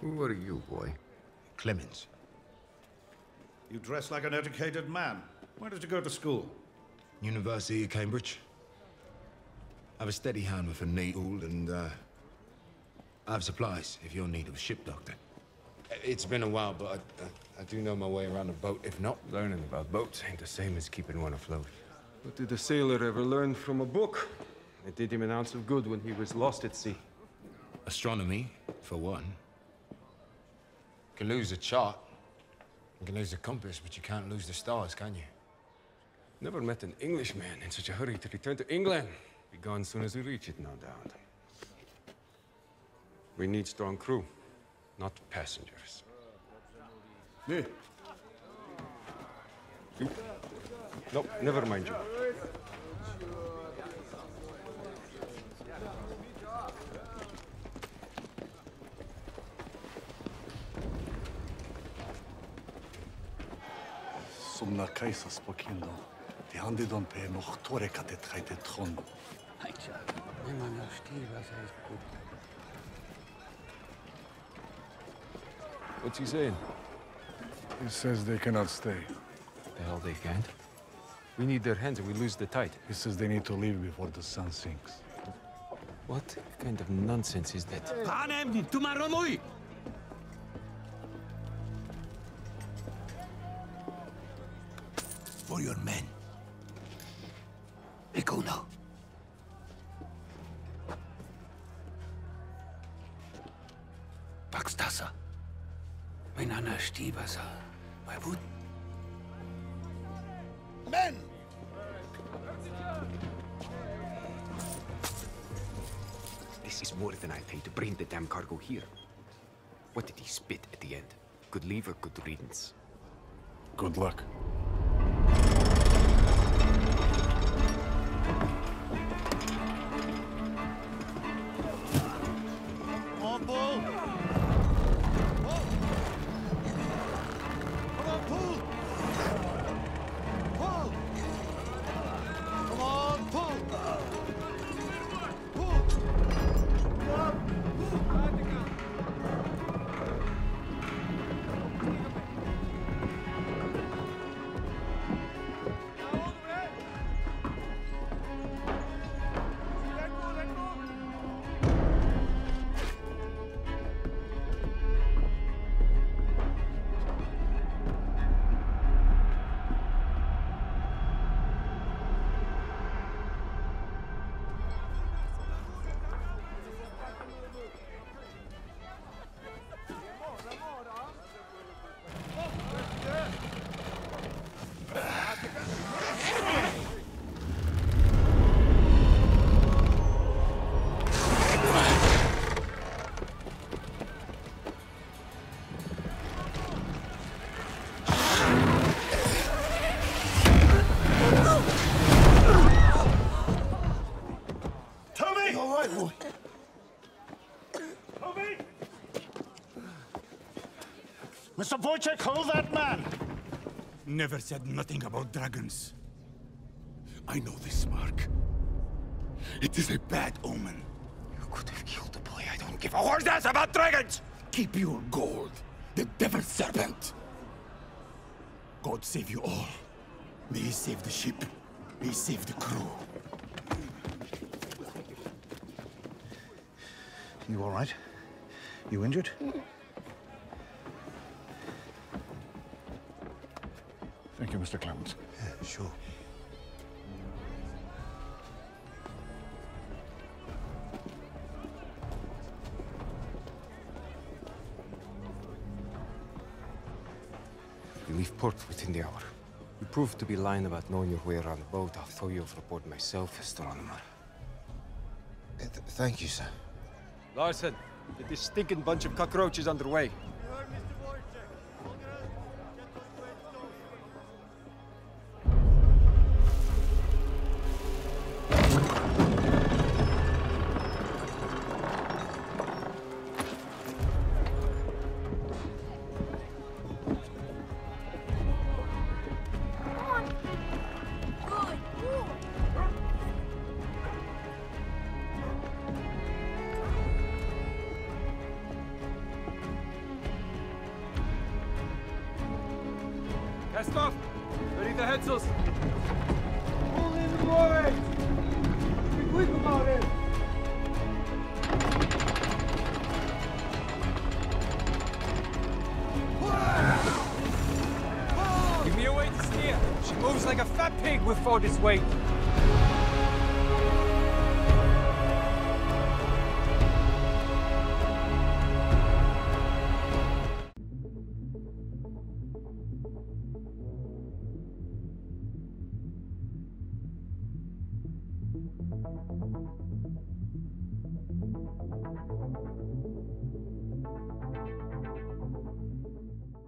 Who are you, boy? Clemens. You dress like an educated man. Where did you go to school? University of Cambridge. I have a steady hand with a needle and, uh... I have supplies if you're in need of a ship doctor. It's been a while, but I, I, I do know my way around a boat. If not, Learning about boats ain't the same as keeping one afloat. What did a sailor ever learn from a book? It did him an ounce of good when he was lost at sea. astronomy, for one. You can lose a chart. You can lose a compass, but you can't lose the stars, can you? Never met an Englishman in such a hurry to return to England. Be gone soon as we reach it, no doubt. We need strong crew, not passengers. Me. You? Nope, never mind you. Sumna kajsa spokojno. Ti handi don pe noch tore kate trajte tron. Aici, nema na știrea să ai What's he saying? He says they cannot stay. The hell they can't. We need their hands or we lose the tide. He says they need to leave before the sun sinks. What kind of nonsense is that? Panem, tu maromui! For your men. They go now. Baxtasa. Menana Stivasa. Mai bun? Men! This is more than I paid to bring the damn cargo here. What did he spit at the end? Good leave or good riddance? Good luck. Mr. Wojchek, hold that man! Never said nothing about dragons. I know this mark. It is a bad omen. You could have killed the boy. I don't give a horse ass about dragons! Keep your gold, the devil's serpent. God save you all. May he save the ship. May he save the crew. You all right? You injured? Thank you, Mr. Clemens. Sure. We leave port within the hour. You proved to be lying about knowing your way around the boat. I'll throw you overboard myself, astronomer. Eh, th thank you, sir. Larsen, get this stinking bunch of cockroaches underway. Pestov, ready the headsails. Pull in the boys! Be quick about it! Give me a way to steer. She moves like a fat pig with all this weight. Thank you.